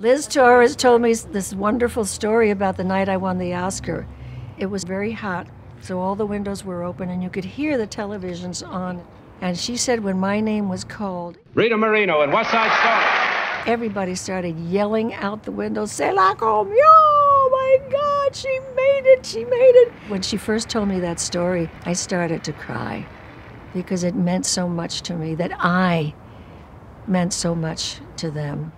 Liz Torres told me this wonderful story about the night I won the Oscar. It was very hot, so all the windows were open and you could hear the televisions on. And she said when my name was called, Rita Moreno and West Side Story. everybody started yelling out the window, C'est la comme Oh my God, she made it, she made it. When she first told me that story, I started to cry because it meant so much to me that I meant so much to them.